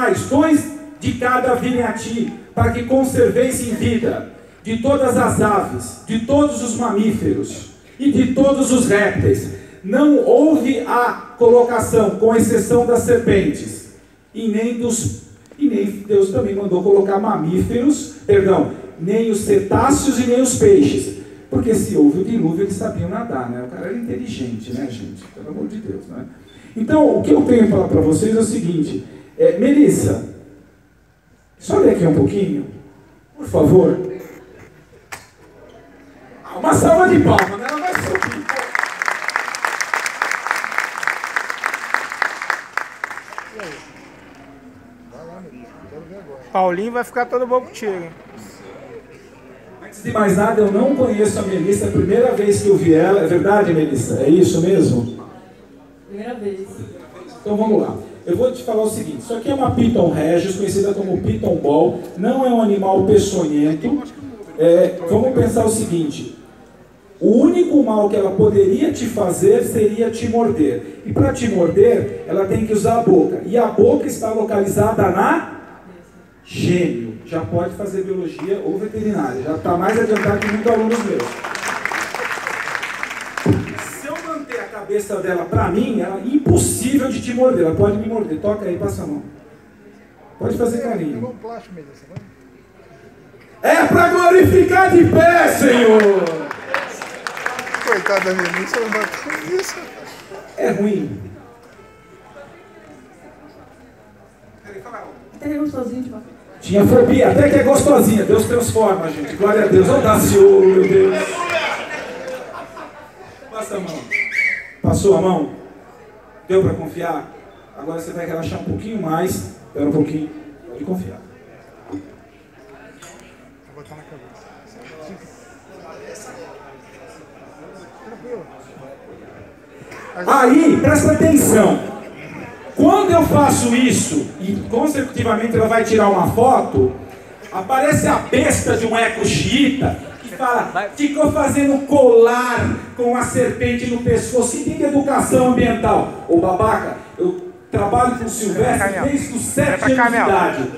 mais dois de cada virem a ti, para que conserveis em vida de todas as aves, de todos os mamíferos e de todos os répteis. Não houve a colocação, com exceção das serpentes, e nem dos. E nem Deus também mandou colocar mamíferos, perdão, nem os cetáceos e nem os peixes. Porque se houve o dilúvio, eles sabiam nadar, né? O cara era inteligente, né, gente? Pelo amor de Deus, né? Então, o que eu tenho para falar para vocês é o seguinte: é, Melissa, sobe aqui um pouquinho, por favor. Ah, uma salva de palmas, né? Ela vai subir. Paulinho vai ficar todo bom contigo. Antes de mais nada, eu não conheço a Melissa, é a primeira vez que eu vi ela. É verdade, Melissa? É isso mesmo? Primeira vez. Então vamos lá. Eu vou te falar o seguinte: isso aqui é uma Piton Regis, conhecida como Piton Ball. Não é um animal peçonhento. É, vamos pensar o seguinte: o único mal que ela poderia te fazer seria te morder. E para te morder, ela tem que usar a boca. E a boca está localizada na gêmeo. Já pode fazer biologia ou veterinária. Já está mais adiantado que muitos alunos meus. Se eu manter a cabeça dela para mim, ela é impossível de te morder. Ela pode me morder. Toca aí, passa a mão. Pode fazer carinho. É para glorificar de pé, Senhor. Coitada da Melissa, não isso. É ruim. Até gostosinho de papai. Tinha fobia, até que é gostosinha. Deus transforma, gente. Glória a Deus. Audacioso, meu Deus. Passa a mão. Passou a mão? Deu para confiar? Agora você vai relaxar um pouquinho mais. Espera um pouquinho. Pode confiar. Vou botar na cabeça. Tranquilo. Aí, presta atenção. Quando eu faço isso e consecutivamente ela vai tirar uma foto, aparece a besta de um eco xiita que fala, ficou fazendo colar com a serpente no pescoço. E tem de educação ambiental. Ô babaca, eu trabalho com o Silvestre desde os sete anos de idade.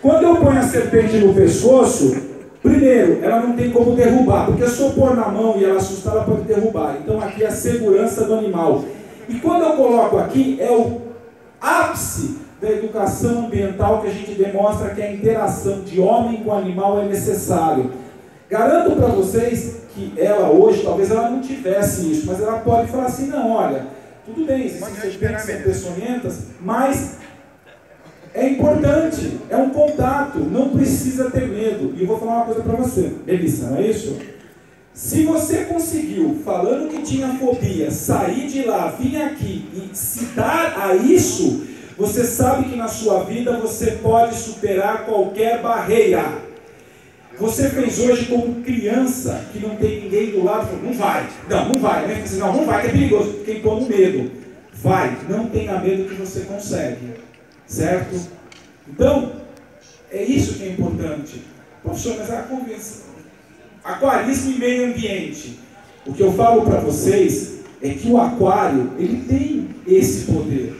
Quando eu ponho a serpente no pescoço, primeiro, ela não tem como derrubar, porque se eu pôr na mão e ela assustar, ela pode derrubar. Então aqui é a segurança do animal. E quando eu coloco aqui, é o ápice da educação ambiental que a gente demonstra que a interação de homem com animal é necessário. Garanto para vocês que ela hoje, talvez ela não tivesse isso, mas ela pode falar assim, não, olha, tudo bem, existem serpentes são peçonhentas, mas é importante, é um contato, não precisa ter medo. E eu vou falar uma coisa para você, Melissa, não é isso? Se você conseguiu, falando que tinha fobia, sair de lá, vir aqui e se dar a isso, você sabe que na sua vida você pode superar qualquer barreira. Você fez hoje como criança que não tem ninguém do lado, não vai, não, não vai, né? Não, não vai, que é perigoso, quem põe medo. Vai, não tenha medo que você consegue, certo? Então, é isso que é importante. Professor, mas a convenção, aquarismo e meio ambiente. O que eu falo para vocês é que o aquário, ele tem esse poder.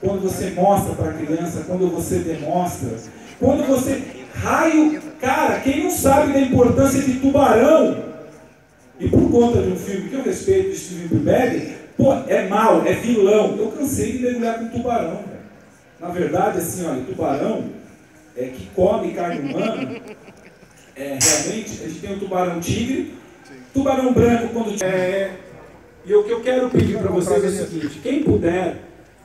Quando você mostra para a criança, quando você demonstra, quando você raio, cara, quem não sabe da importância de tubarão? E por conta de um filme que eu respeito, de Steven Spielberg, pô, é mal, é vilão. Eu cansei de mergulhar com tubarão. velho. Na verdade, assim, olha, tubarão é que come carne humana é, realmente, a gente tem o tubarão tigre, tubarão branco quando é, E o que eu quero pedir para vocês é o seguinte: quem puder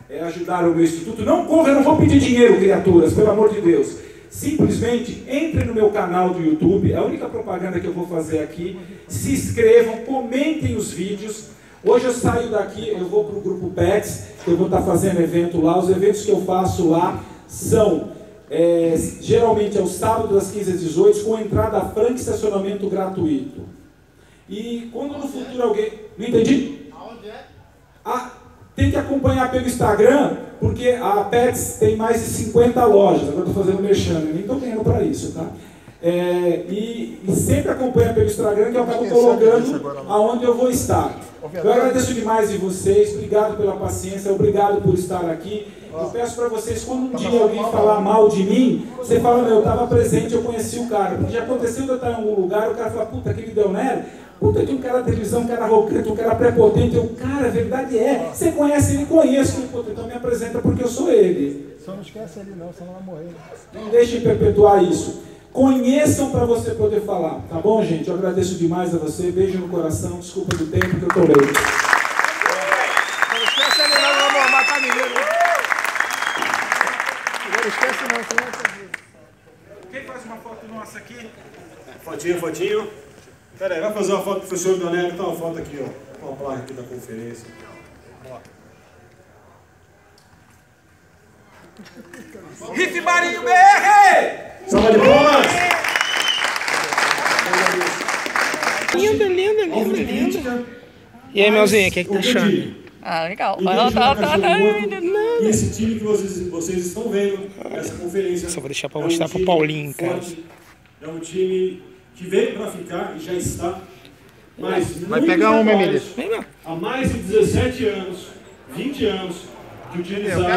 é, ajudar o meu instituto, não corra, eu não vou pedir dinheiro, criaturas, pelo amor de Deus. Simplesmente entre no meu canal do YouTube, é a única propaganda que eu vou fazer aqui. Se inscrevam, comentem os vídeos. Hoje eu saio daqui, eu vou para o grupo PETS, que eu vou estar fazendo evento lá. Os eventos que eu faço lá são é, geralmente aos sábados das 15 às 18 com entrada franca e estacionamento gratuito. E quando no futuro alguém. Não entendi? Ah, tem que acompanhar pelo Instagram, porque a Pets tem mais de 50 lojas. Agora estou fazendo merchan, eu nem estou ganhando para isso, tá? É, e, e sempre acompanha pelo Instagram que eu acabo colocando aonde eu vou estar. Eu agradeço demais de vocês, obrigado pela paciência, obrigado por estar aqui. Eu peço para vocês, quando um dia alguém falar mal de mim, você fala, meu, eu estava presente, eu conheci o cara. Porque já aconteceu de eu estar em algum lugar, o cara fala, puta, aquele Deonero, puta, tem um cara da televisão, um cara arrogante, um cara prepotente. Eu, cara, a verdade é, você conhece ele, conheço ele, puta, então me apresenta porque eu sou ele. Só não esquece ele não, senão vai morrer. Não deixem perpetuar isso. Conheçam para você poder falar, tá bom, gente? Eu agradeço demais a você, beijo no coração, desculpa do tempo que eu tô lento. Não esquece ele não, não vou matar ninguém. Não esquece não, senão vai perder. Quem faz uma foto nossa aqui? Fotinho, fotinho. Pera aí, vai fazer uma foto do professor Donélio, tá uma foto aqui, ó. Com a placa aqui da conferência. Riff Marinho BR! Salva de palmas! Lindo, lindo, lindo, lindo. E aí, Melzinha, o que, que tá achando? Ah, legal. Ela tá, tá, tá. E esse time que vocês, vocês estão vendo nessa conferência. Só vou deixar pra é mostrar pro Paulinho forte, É um time que veio para ficar e já está. Mas Vai pegar uma, Emílio. Há mais de 17 anos, 20 anos, que utilizaram.